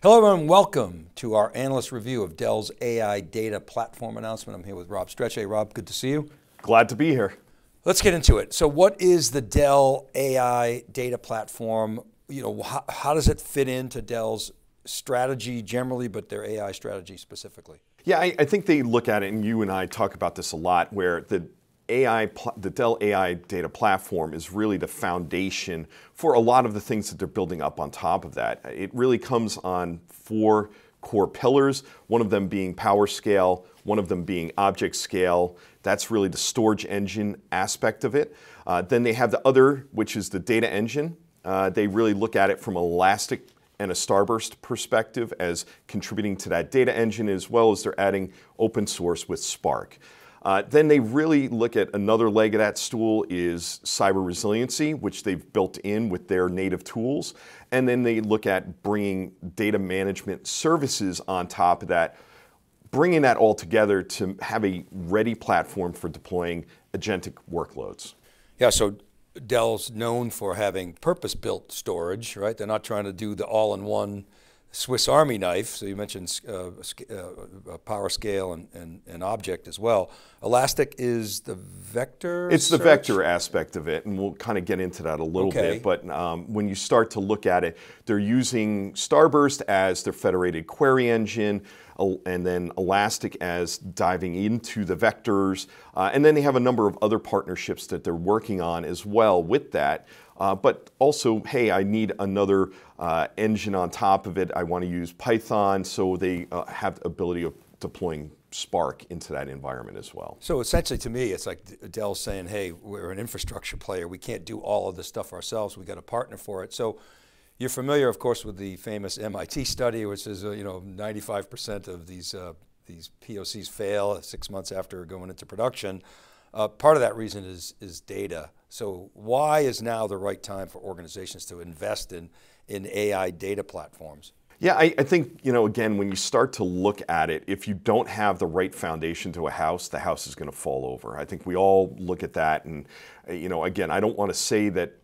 Hello everyone, welcome to our analyst review of Dell's AI data platform announcement. I'm here with Rob Strechay. Hey, Rob, good to see you. Glad to be here. Let's get into it. So what is the Dell AI data platform? You know, how, how does it fit into Dell's strategy generally, but their AI strategy specifically? Yeah, I, I, think they look at it, and you and I talk about this a lot, where the AI, the Dell AI data platform is really the foundation for a lot of the things that they're building up on top of that. It really comes on four core pillars, one of them being PowerScale, one of them being ObjectScale. That's really the storage engine aspect of it. Uh, then they have the other, which is the data engine. Uh, they really look at it from Elastic and a Starburst perspective as contributing to that data engine as well as they're adding open source with Spark. Uh, then they really look at another leg of that stool is cyber resiliency, which they've built in with their native tools. And then they look at bringing data management services on top of that, bringing that all together to have a ready platform for deploying agentic workloads. Yeah, so Dell's known for having purpose-built storage, right? They're not trying to do the all-in-one Swiss Army knife, so you mentioned uh, uh, uh, PowerScale and, and, and, object as well. Elastic is the vector It's search? the vector aspect of it, and we'll kind of get into that a little okay. bit. But um, when you start to look at it, they're using Starburst as their federated query engine, and then Elastic as diving into the vectors. Uh, and then they have a number of other partnerships that they're working on as well with that. Uh, but also, hey, I need another uh, engine on top of it. I want to use Python, so they uh, have the ability of deploying Spark into that environment as well. So essentially to me, it's like Dell saying, hey, we're an infrastructure player. We can't do all of this stuff ourselves. We got a partner for it. So you're familiar, of course, with the famous MIT study, which is, uh, you know, 95% of these, uh, these POCs fail six months after going into production. Uh, part of that reason is, is data. So why is now the right time for organizations to invest in, in AI data platforms? Yeah, I, I, think, you know, again, when you start to look at it, if you don't have the right foundation to a house, the house is going to fall over. I think we all look at that and, you know, again, I don't want to say that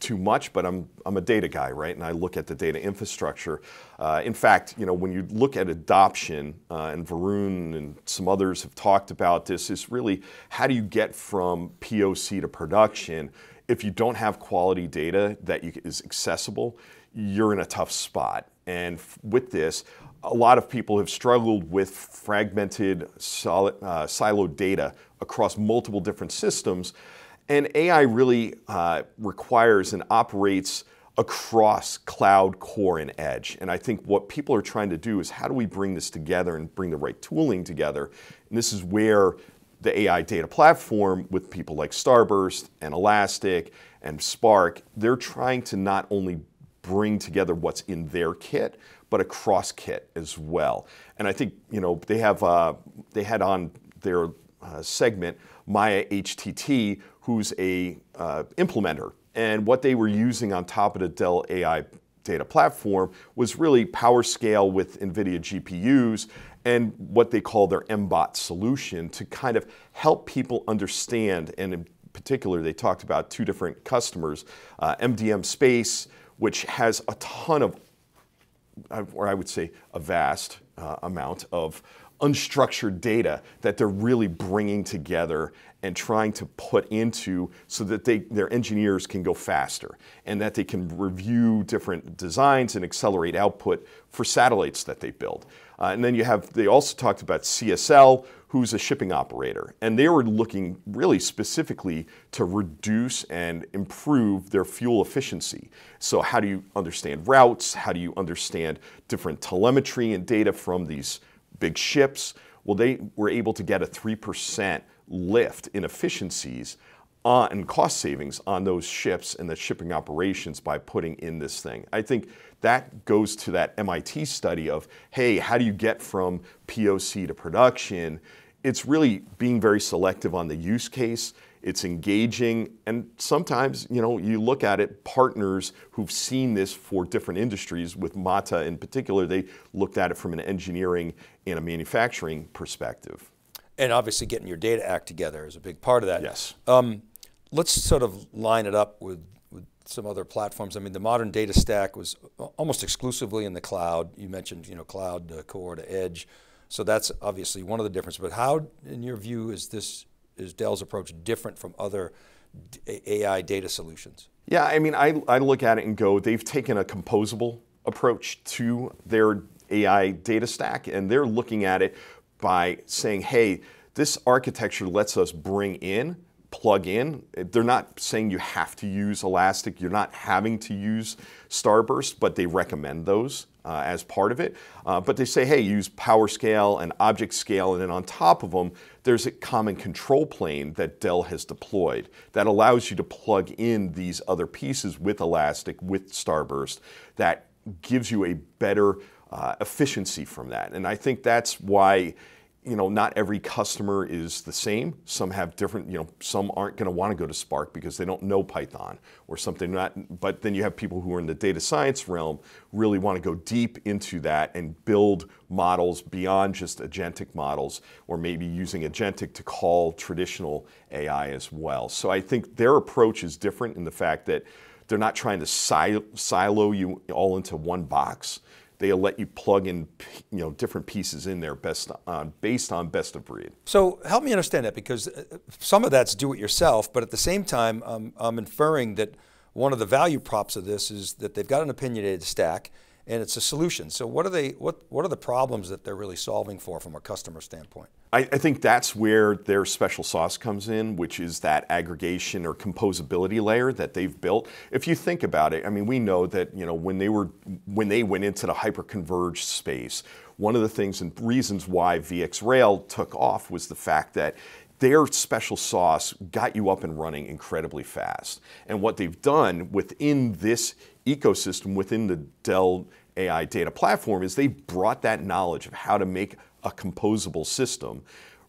too much, but I'm, I'm a data guy, right? And I look at the data infrastructure. Uh, in fact, you know, when you look at adoption, uh, and Varun and some others have talked about this, is really how do you get from POC to production? If you don't have quality data that you, is accessible, you're in a tough spot. And with this, a lot of people have struggled with fragmented, solid, uh, siloed data across multiple different systems. And AI really uh, requires and operates across cloud, core, and edge. And I think what people are trying to do is how do we bring this together and bring the right tooling together? And this is where the AI data platform with people like Starburst and Elastic and Spark, they're trying to not only bring together what's in their kit, but across kit as well. And I think, you know, they have, uh, they had on their uh, segment Maya HTT, who's a uh, implementer. And what they were using on top of the Dell AI data platform was really PowerScale with NVIDIA GPUs and what they call their MBOT solution to kind of help people understand. And in particular, they talked about two different customers, uh, MDA Space, which has a ton of, or I would say a vast uh, amount of unstructured data that they're really bringing together and trying to put into so that they, their engineers can go faster and that they can review different designs and accelerate output for satellites that they build. Uh, and then you have, they also talked about CSL, who's a shipping operator. And they were looking really specifically to reduce and improve their fuel efficiency. So how do you understand routes? How do you understand different telemetry and data from these big ships? Well, they were able to get a 3% lift in efficiencies on, and cost savings on those ships and the shipping operations by putting in this thing. I think that goes to that MIT study of, hey, how do you get from POC to production? It's really being very selective on the use case. It's engaging, and sometimes, you know, you look at it, partners who've seen this for different industries, with Maya in particular, they looked at it from an engineering and a manufacturing perspective. And obviously getting your data act together is a big part of that. Yes. Um, let's sort of line it up with, with some other platforms. I mean, the modern data stack was almost exclusively in the cloud. You mentioned, you know, cloud uh, core to edge. So that's obviously one of the differences. But how, in your view, is this is Dell's approach different from other AI data solutions? Yeah, I mean, I, I look at it and go, they've taken a composable approach to their AI data stack, and they're looking at it by saying, hey, this architecture lets us bring in plug in. They're not saying you have to use Elastic. You're not having to use Starburst, but they recommend those uh, as part of it. Uh, but they say, hey, use PowerScale and ObjectScale, and then on top of them, there's a common control plane that Dell has deployed that allows you to plug in these other pieces with Elastic, with Starburst, that gives you a better uh, efficiency from that. And I think that's why you know, not every customer is the same. Some have different, you know, some aren't going to want to go to Spark because they don't know Python or something. Not, but then you have people who are in the data science realm really want to go deep into that and build models beyond just agentic models, or maybe using agentic to call traditional AI as well. So I think their approach is different in the fact that they're not trying to silo you all into one box they'll let you plug in you know different pieces in there best on based on best of breed. So help me understand that because uh, some of that's do it yourself, but at the same time, um, I'm inferring that one of the value props of this is that they've got an opinionated stack and it's a solution. So what are they? What what are the problems that they're really solving for from a customer standpoint? I, I, think that's where their special sauce comes in, which is that aggregation or composability layer that they've built. If you think about it, I mean, we know that you know when they were when they went into the hyperconverged space, one of the things and reasons why VxRail took off was the fact that their special sauce got you up and running incredibly fast. And what they've done within this ecosystem, within the Dell AI data platform, is they brought that knowledge of how to make a composable system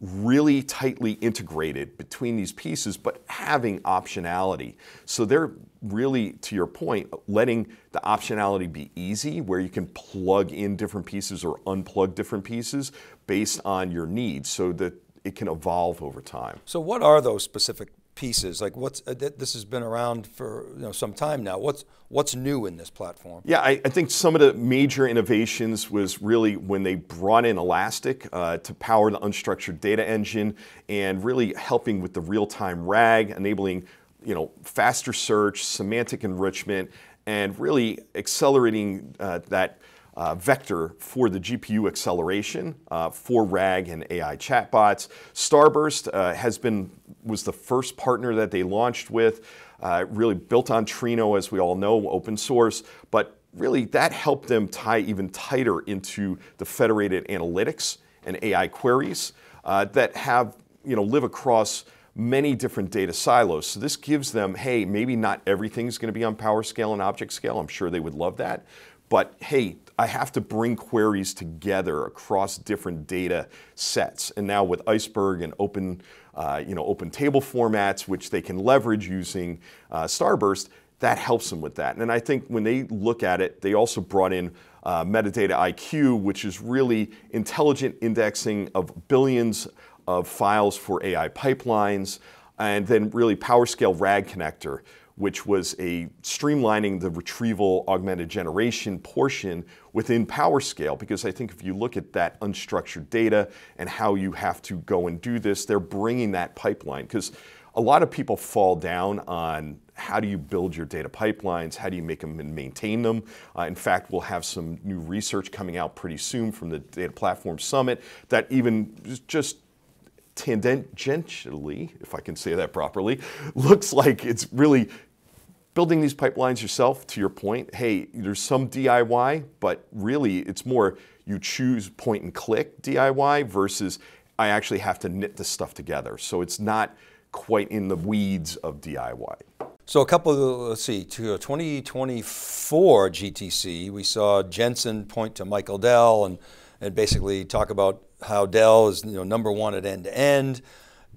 really tightly integrated between these pieces, but having optionality. So they're really, to your point, letting the optionality be easy, where you can plug in different pieces or unplug different pieces based on your needs so that it can evolve over time. So what are those specific pieces? Like what's uh, this has been around for you know some time now. What's what's new in this platform? Yeah, I, I think some of the major innovations was really when they brought in Elastic uh, to power the unstructured data engine and really helping with the real-time RAG, enabling you know faster search, semantic enrichment, and really accelerating uh, that uh, vector for the GPU acceleration uh, for RAG and AI chatbots. Starburst uh, has been was the first partner that they launched with, uh, really built on Trino, as we all know, open source, but really that helped them tie even tighter into the federated analytics and AI queries uh, that have you know live across many different data silos. So this gives them, hey, maybe not everything's going to be on PowerScale and ObjectScale. I'm sure they would love that. But hey, I have to bring queries together across different data sets. And now with Iceberg and open, uh, you know, open table formats, which they can leverage using uh, Starburst, that helps them with that. And I think when they look at it, they also brought in uh, Metadata IQ, which is really intelligent indexing of billions of files for AI pipelines, and then really PowerScale RAG connector, which was a streamlining the retrieval augmented generation portion within PowerScale. Because I think if you look at that unstructured data and how you have to go and do this, they're bringing that pipeline. Because a lot of people fall down on how do you build your data pipelines? How do you make them and maintain them? Uh, in fact, we'll have some new research coming out pretty soon from the Data Platform Summit that even just tangentially, if I can say that properly, looks like it's really building these pipelines yourself, to your point, hey, there's some DIY, but really it's more you choose point and click DIY versus I actually have to knit this stuff together. So it's not quite in the weeds of DIY. So a couple, of, let's see, to 2024 GTC, we saw Jensen point to Michael Dell and, and basically talk about how Dell is you know, number one at end to end.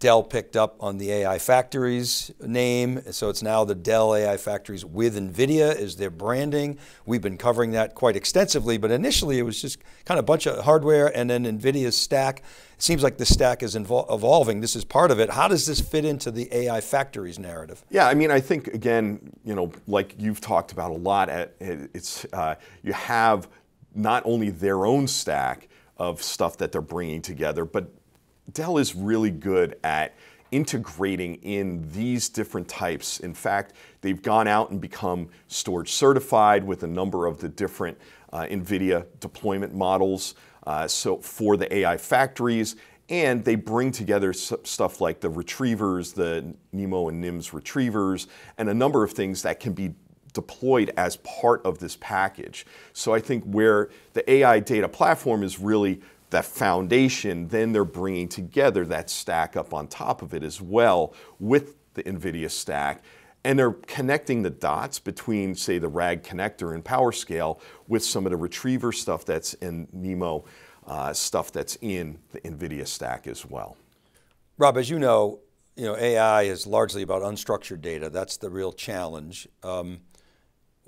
Dell picked up on the AI Factories name, so it's now the Dell AI Factories with NVIDIA is their branding. We've been covering that quite extensively, but initially it was just kind of a bunch of hardware and then NVIDIA's stack. It seems like the stack is evolving. This is part of it. How does this fit into the AI Factories narrative? Yeah, I mean, I think again, you know, like you've talked about a lot, at it's uh, you have not only their own stack of stuff that they're bringing together, but Dell is really good at integrating in these different types. In fact, they've gone out and become storage certified with a number of the different uh, NVIDIA deployment models uh, so for the AI factories. And they bring together stuff like the retrievers, the NeMo and NIMS retrievers, and a number of things that can be deployed as part of this package. So I think where the AI data platform is really that foundation, then they're bringing together that stack up on top of it as well with the NVIDIA stack. And they're connecting the dots between, say, the RAG connector and PowerScale with some of the retriever stuff that's in NeMo, uh, stuff that's in the NVIDIA stack as well. Rob, as you know, you know, AI is largely about unstructured data. That's the real challenge. Um,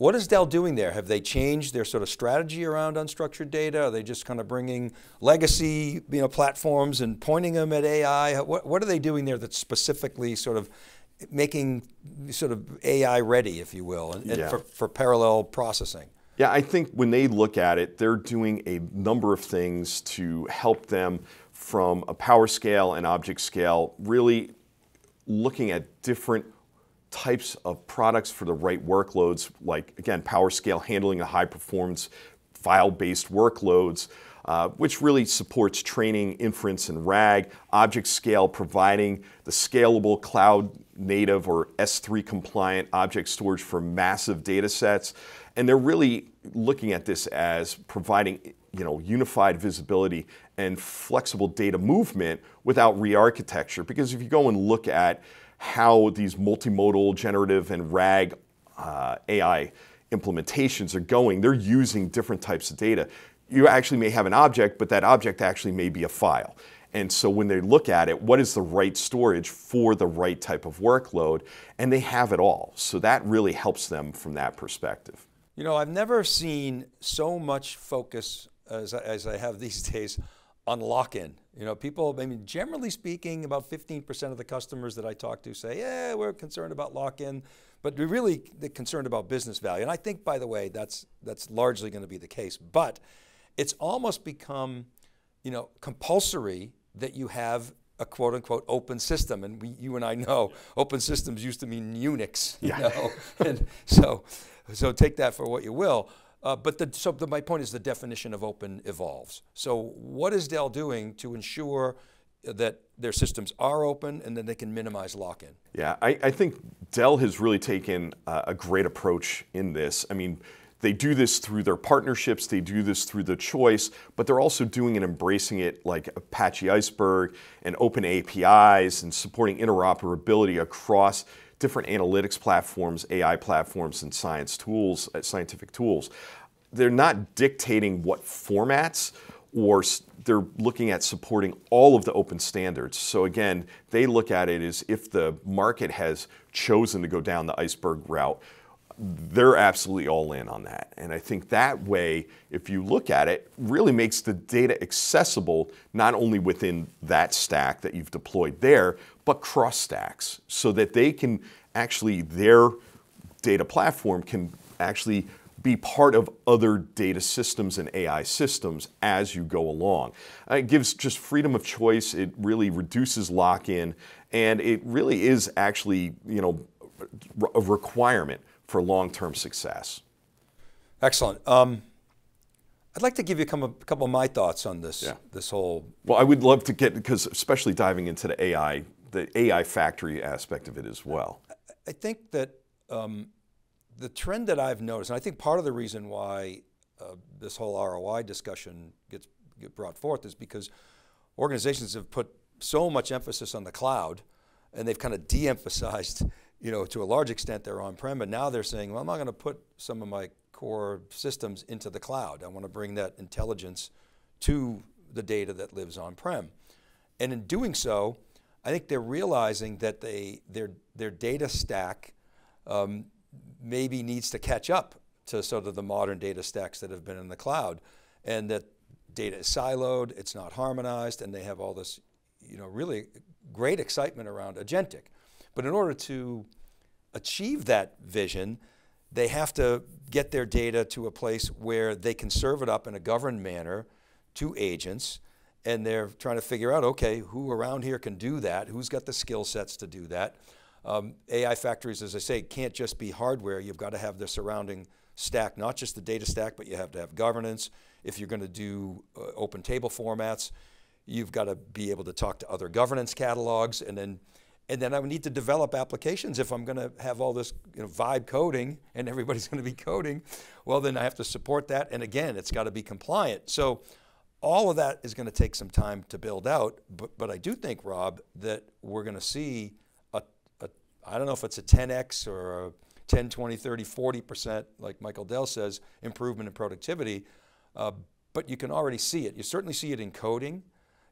what is Dell doing there? Have they changed their sort of strategy around unstructured data? Are they just kind of bringing legacy you know, platforms and pointing them at AI? What, what are they doing there that's specifically sort of making sort of AI ready, if you will, and, yeah. for, for parallel processing? Yeah, I think when they look at it, they're doing a number of things to help them from a PowerScale and ObjectScale, really looking at different types of products for the right workloads, like again, PowerScale handling the high performance file-based workloads, uh, which really supports training, inference, and RAG. ObjectScale providing the scalable cloud native or S3 compliant object storage for massive data sets. And they're really looking at this as providing you know, unified visibility and flexible data movement without re-architecture. Because if you go and look at how these multimodal, generative, and RAG uh, AI implementations are going, they're using different types of data. You actually may have an object, but that object actually may be a file. And so when they look at it, what is the right storage for the right type of workload? And they have it all. So that really helps them from that perspective. You know, I've never seen so much focus as, as I have these days on lock-in. You know, people, I mean, generally speaking, about 15% of the customers that I talk to say, yeah, we're concerned about lock-in, but we're really concerned about business value. And I think, by the way, that's, that's largely going to be the case. But it's almost become, you know, compulsory that you have a quote unquote open system. And we, you and I know open systems used to mean Unix, you yeah. know? and so, so take that for what you will. Uh, but the, so the, my point is the definition of open evolves. So what is Dell doing to ensure that their systems are open and then they can minimize lock-in? Yeah, I, I, think Dell has really taken uh, a great approach in this. I mean, they do this through their partnerships, they do this through the choice, but they're also doing and embracing it like Apache Iceberg and open APIs and supporting interoperability across different analytics platforms, AI platforms, and science tools, uh, scientific tools. They're not dictating what formats or they're looking at supporting all of the open standards. So again, they look at it as if the market has chosen to go down the iceberg route, they're absolutely all in on that. And I think that way, if you look at it, really makes the data accessible not only within that stack that you've deployed there, but cross stacks so that they can actually, their data platform can actually be part of other data systems and AI systems as you go along. Uh, it gives just freedom of choice. It really reduces lock-in, and it really is actually, you know, a requirement for long-term success. Excellent. Um, I'd like to give you a couple of my thoughts on this, yeah. this whole. Well, I would love to get, because especially diving into the AI, the AI factory aspect of it as well. I think that um, the trend that I've noticed, and I think part of the reason why uh, this whole ROI discussion gets get brought forth is because organizations have put so much emphasis on the cloud and they've kind of de-emphasized you know, to a large extent they're on-prem, but now they're saying, well, I'm not going to put some of my core systems into the cloud. I want to bring that intelligence to the data that lives on-prem. And in doing so, I think they're realizing that they their their data stack um, maybe needs to catch up to sort of the modern data stacks that have been in the cloud, and that data is siloed, it's not harmonized, and they have all this, you know, really great excitement around agentic. But in order to achieve that vision, they have to get their data to a place where they can serve it up in a governed manner to agents and they're trying to figure out, okay, who around here can do that? Who's got the skill sets to do that? Um, AI factories, as I say, can't just be hardware. You've got to have the surrounding stack, not just the data stack, but you have to have governance. If you're going to do uh, open table formats, you've got to be able to talk to other governance catalogs, and then and then I would need to develop applications if I'm going to have all this you know, vibe coding and everybody's going to be coding. Well, then I have to support that, and again, it's got to be compliant. So all of that is going to take some time to build out, but, but I do think, Rob, that we're going to see a, a, I don't know if it's a 10x or a 10, 20, 30, 40%, like Michael Dell says, improvement in productivity. Uh, but you can already see it. You certainly see it in coding.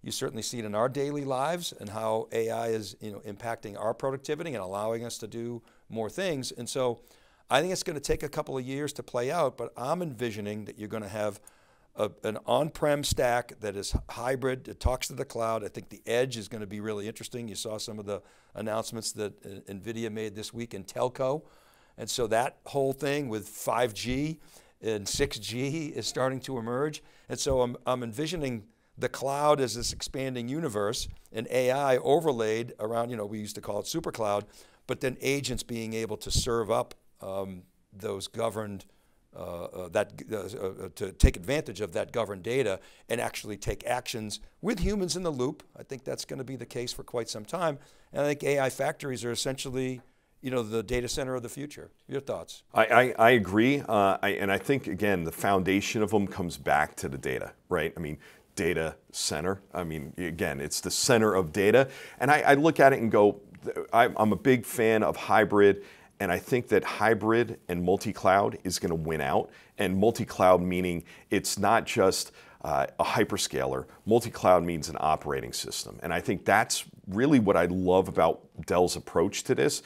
You certainly see it in our daily lives and how AI is you know, impacting our productivity and allowing us to do more things. And so I think it's going to take a couple of years to play out, but I'm envisioning that you're going to have a, an on-prem stack that is hybrid. It talks to the cloud. I think the edge is going to be really interesting. You saw some of the announcements that uh, NVIDIA made this week in telco. And so that whole thing with 5G and 6G is starting to emerge. And so I'm, I'm envisioning the cloud as this expanding universe and AI overlaid around, you know, we used to call it super cloud, but then agents being able to serve up um, those governed uh, uh, that uh, uh, to take advantage of that governed data and actually take actions with humans in the loop. I think that's going to be the case for quite some time. And I think AI factories are essentially, you know, the data center of the future. Your thoughts? I, I, I agree, uh, I, and I think again the foundation of them comes back to the data, right? I mean, data center. I mean, again, it's the center of data, and I, I look at it and go, I'm a big fan of hybrid and I think that hybrid and multi-cloud is going to win out. And multi-cloud meaning it's not just uh, a hyperscaler. Multi-cloud means an operating system. And I think that's really what I love about Dell's approach to this.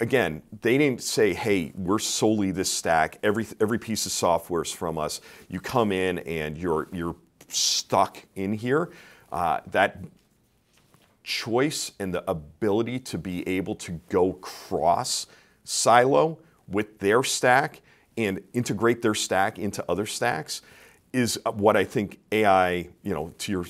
Again, they didn't say, hey, we're solely this stack. Every, every piece of software is from us. You come in and you're, you're stuck in here. Uh, that choice and the ability to be able to go cross silo with their stack and integrate their stack into other stacks is what I think AI, you know, to your,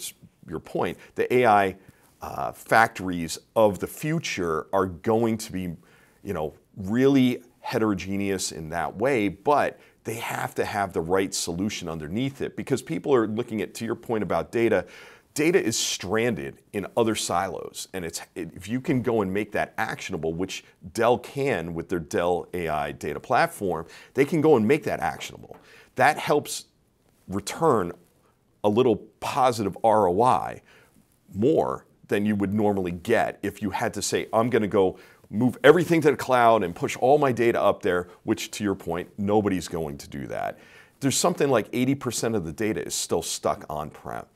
your point, the AI uh, factories of the future are going to be, you know, really heterogeneous in that way, but they have to have the right solution underneath it because people are looking at, to your point about data, data is stranded in other silos. And it's, if you can go and make that actionable, which Dell can with their Dell AI data platform, they can go and make that actionable. That helps return a little positive ROI more than you would normally get if you had to say, I'm going to go move everything to the cloud and push all my data up there, which to your point, nobody's going to do that. There's something like 80% of the data is still stuck on-prem.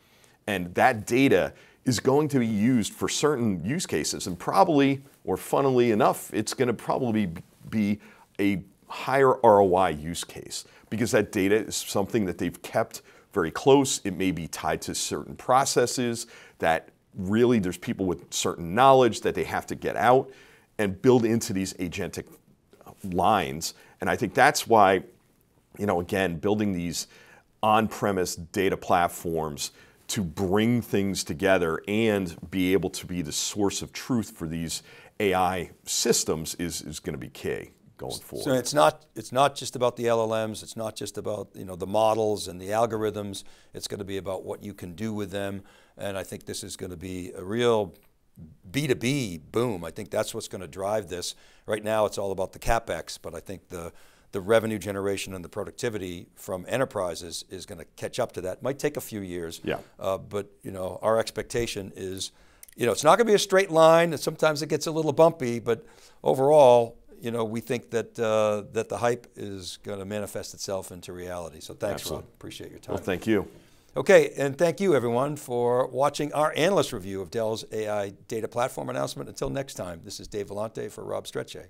And that data is going to be used for certain use cases. And probably, or funnily enough, it's going to probably be a higher ROI use case because that data is something that they've kept very close. It may be tied to certain processes that really there's people with certain knowledge that they have to get out and build into these agentic uh, lines. And I think that's why, you know, again, building these on-premise data platforms to bring things together and be able to be the source of truth for these AI systems is, is going to be key going forward. So it's not, it's not just about the LLMs, it's not just about you know, the models and the algorithms, it's going to be about what you can do with them. And I think this is going to be a real B2B boom. I think that's what's going to drive this. Right now it's all about the CapEx, but I think the, the revenue generation and the productivity from enterprises is going to catch up to that. Might take a few years. Yeah. Uh, but you know, our expectation is, you know, it's not going to be a straight line. And sometimes it gets a little bumpy, but overall, you know, we think that uh, that the hype is going to manifest itself into reality. So thanks, Absolutely. Rob. Appreciate your time. Well, thank you. Okay, and thank you everyone for watching our analyst review of Dell's AI data platform announcement. Until next time, this is Dave Vellante for Rob Strechay.